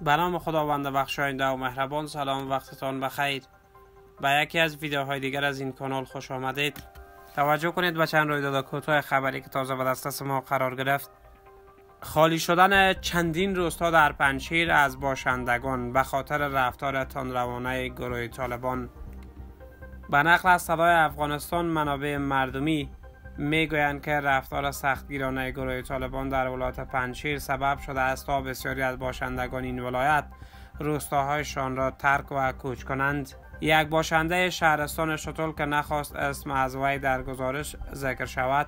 به نام خداوند بخشاینده و مهربان سلام وقتتان بخیر. به یکی از ویدیوهای دیگر از این کانال خوش آمدید. توجه کنید به چند رویداد کوتاه خبری که تازه به دست ما قرار گرفت. خالی شدن چندین روستا در پنشیر از باشندگان به خاطر رفتار تندروانه گروه طالبان. به نقل از صدای افغانستان منابع مردمی می‌گویند که رفتار سختگیرانه گروه طالبان در ولایت پنشیر سبب شده است تا بسیاری از باشندگان این ولایت روستاهایشان را ترک و کوچ کنند. یک باشنده شهرستان شتول که نخواست اسم از وی در گزارش ذکر شود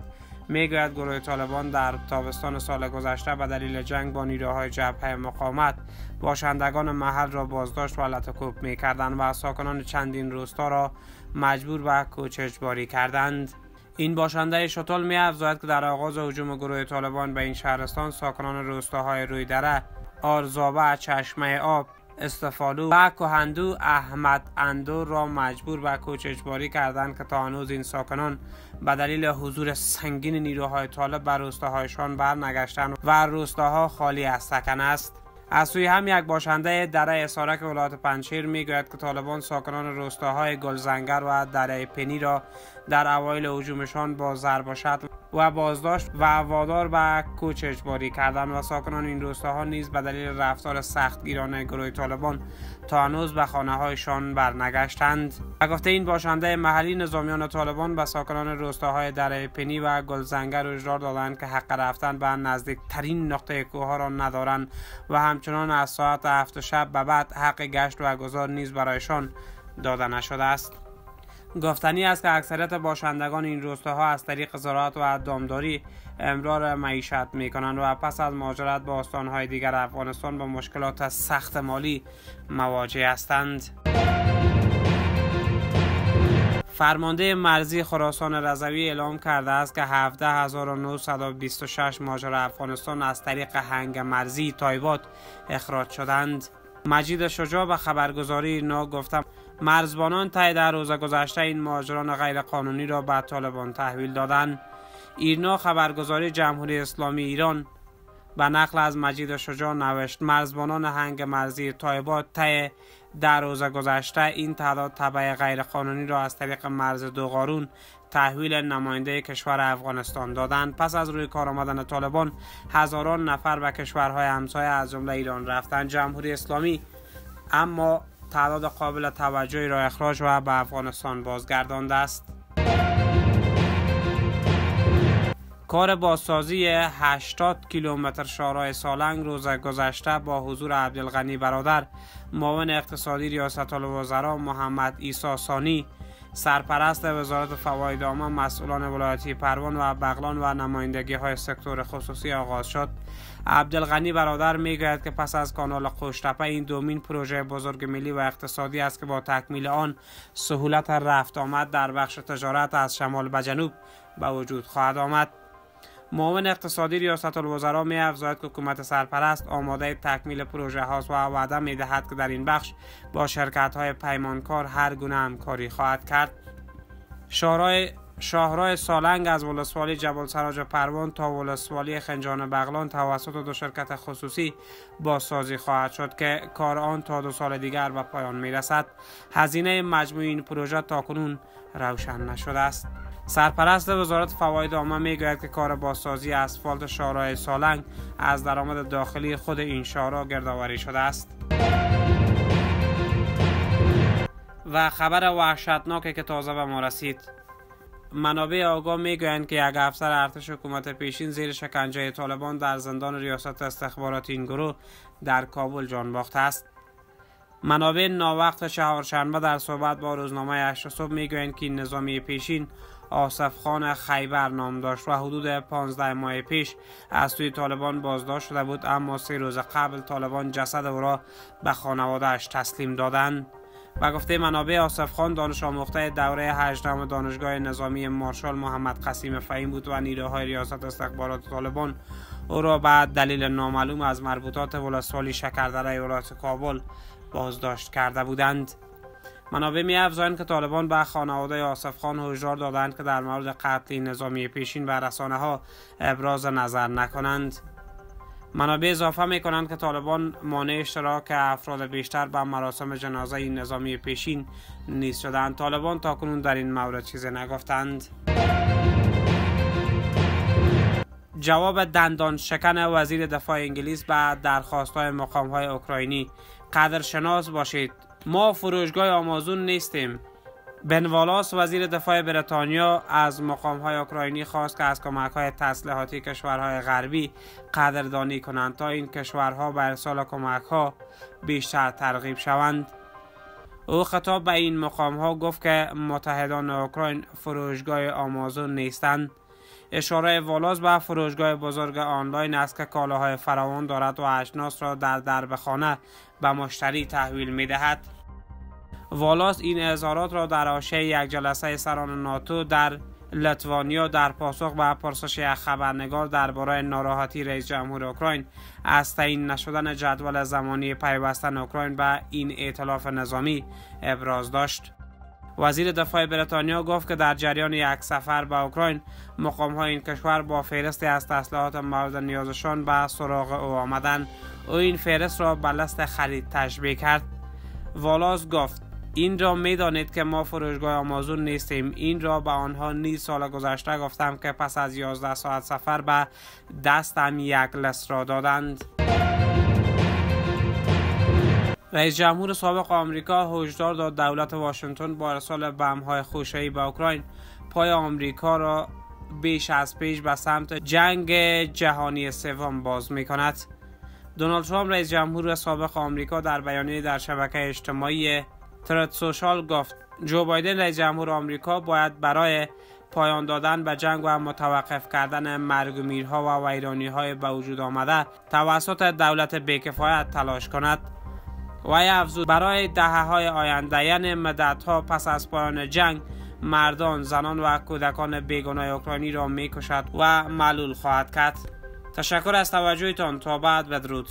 می‌گوید گروه طالبان در تابستان سال گذشته به دلیل جنگ با نیروهای جبهه مقاومت باشندگان محل را بازداشت و لطکوب می کردند و ساکنان چندین روستا را مجبور به کوچ اجباری کردند. این باشنده شتل می افزاید که در آغاز هجوم گروه طالبان به این شهرستان ساکنان روستاهای روی دره آرزابه چشمه آب استفالو و کهندو احمد اندور را مجبور به کوچ اجباری کردند که تا هنوز این ساکنان به دلیل حضور سنگین نیروهای طالب بر روستاهایشان برنگشتند و روستاها خالی از سکن است. از سوی هم یک باشنده دره اسارک ولایت پنشیر می‌گوید که طالبان ساکنان روستاهای گلزنگر و دره پنی را در اوایل هجومشان با ضرب و و بازداشت و وادار به کوچ اجباری کردن و ساکنان این روستاها نیز به دلیل رفتار سختگیرانه گروه طالبان تا هنوز به خانه هایشان برنگشتند. و گفته این باشنده محلی نظامیان طالبان به ساکنان روستاهای دره پنی و گلزنگر اجرار دادند که حق رفتن به نزدیکترین نقطه کوه را ندارند و همچنان از ساعت هفت شب به بعد حق گشت و گذار نیز برایشان داده نشده است. گفتنی است که اکثریت باشندگان این روستاها از طریق زراعت و دامداری امرار معیشت می کنند و پس از مهاجرت به استانهای دیگر افغانستان با مشکلات سخت مالی مواجه هستند. فرمانده مرزی خراسان رضوی اعلام کرده است که 17926 مهاجر افغانستان از طریق هنگ مرزی تایبات اخراج شدند. مجید شجاع به خبرگزاری نا گفتم مرزبانان تای در روز گذشته این مهاجران غیرقانونی را به طالبان تحویل دادند. ایرنا خبرگزاری جمهوری اسلامی ایران به نقل از مجید شجاع نوشت. مرزبانان هنگ مرزی تایبات طی در روز گذشته این تعداد تبع غیرقانونی را از طریق مرز دوغارون تحویل نماینده کشور افغانستان دادند. پس از روی کار آمدن طالبان هزاران نفر به کشورهای همسایه از جمله ایران رفتند. جمهوری اسلامی اما تعداد قابل توجهی را اخراج و به افغانستان بازگردانده است. کار بازسازی 80 کیلومتر شارای سالنگ روز گذشته با حضور عبدالغنی برادر معاون اقتصادی ریاست الوزراء محمد ایسا سانی سرپرست وزارت فواید عامه مسئولان ولایتی پروان و بغلان و نمایندگی های سکتور خصوصی آغاز شد. عبدالغنی برادر می‌گوید که پس از کانال قوشتپه این دومین پروژه بزرگ ملی و اقتصادی است که با تکمیل آن سهولت رفت آمد در بخش تجارت از شمال به جنوب به وجود خواهد آمد. معاون اقتصادی ریاست الوزراء می افزاید که حکومت سرپرست آماده تکمیل پروژه هاست و وعده می دهد که در این بخش با شرکت های پیمانکار هر گونه همکاری خواهد کرد. شورای شاهراه سالنگ از ولسوالی جبل سراج پروان تا ولسوالی خنجان بغلان توسط دو شرکت خصوصی بازسازی خواهد شد که کار آن تا دو سال دیگر به پایان می رسد هزینه مجموعی این پروژه تاکنون روشن نشده است. سرپرست وزارت فواید عامه می‌گوید که کار بازسازی اسفالت شارع سالنگ از درآمد داخلی خود این شارع گردآوری شده است. و خبر وحشتناکی که تازه به ما رسید. منابع آگاه می‌گویند که یک افسر ارتش حکومت پیشین زیر شکنجه طالبان در زندان ریاست استخبارات این گروه در کابل جان باخته است. منابع ناوقت چهارشنبه در صحبت با روزنامه هشت صبح می‌گویند که این نظامی پیشین آصف خان خیبر نام داشت و حدود 15 ماه پیش از توی طالبان بازداشت شده بود اما سه روز قبل طالبان جسد او را به خانوادهش تسلیم دادند. و گفته منابع آصف خان دانش آموخته دوره 18 دانشگاه نظامی مارشال محمد قسیم فهیم بود و نیروهای ریاست استخبارات طالبان او را بعد دلیل نامعلوم از مربوطات ولسوالی شکردره ولایت کابل بازداشت کرده بودند. منابع می افزایند که طالبان به خانواده آصف خان هشدار دادند که در مورد قتل نظامی پیشین و رسانه ها ابراز نظر نکنند. منابع اضافه می کنند که طالبان مانع اشتراک افراد بیشتر به مراسم جنازه نظامی پیشین نیست شدند طالبان تا کنون در این مورد چیزی نگفتند. جواب دندان شکن وزیر دفاع انگلیس به درخواست های مقام های اوکراینی. قدرشناس باشید. ما فروشگاه آمازون نیستیم. بنوالاس وزیر دفاع بریتانیا از مقام های اوکراینی خواست که از کمک های تسلیحاتی کشورهای غربی قدردانی کنند تا این کشورها به ارسال کمک ها بیشتر ترغیب شوند او خطاب به این مقام ها گفت که متحدان اوکراین فروشگاه آمازون نیستند اشاره والاز به فروشگاه بزرگ آنلاین است که کالاهای فراوان دارد و اشناس را در درب خانه به مشتری تحویل می دهد. والاس این اظهارات را در آشه یک جلسه سران ناتو در لتوانیا در پاسخ به پرسش یک خبرنگار درباره ناراحتی رئیس جمهور اوکراین از تعیین نشدن جدول زمانی پیوستن اوکراین به این ائتلاف نظامی ابراز داشت. وزیر دفاع بریتانیا گفت که در جریان یک سفر به اوکراین مقام های این کشور با فهرستی از تسلیحات مورد نیازشان به سراغ او آمدند او این فهرست را به لست خرید تشبیه کرد والاز گفت این را می دانید که ما فروشگاه آمازون نیستیم. این را به آنها نیز سال گذشته گفتم که پس از 11 ساعت سفر به دستم یک لست را دادند. رئیس جمهور سابق آمریکا هشدار داد دولت واشنگتن با ارسال بمهای خوشایی به اوکراین. پای آمریکا را بیش از پیش به سمت جنگ جهانی سوم باز می کند. دونالد ترامپ رئیس جمهور سابق آمریکا در بیانیه در شبکه اجتماعی ترت سوشال گفت جو بایدن رئیس جمهور آمریکا باید برای پایان دادن به جنگ و متوقف کردن مرگ و میرها و ویرانی های به وجود آمده توسط دولت بیکفایت تلاش کند. وی افزود برای دهه های آینده یعنی مدت ها پس از پایان جنگ مردان، زنان و کودکان بیگناه اوکراینی را می‌کشد و معلول خواهد کرد. تشکر از توجهتان. تا بعد بدرود.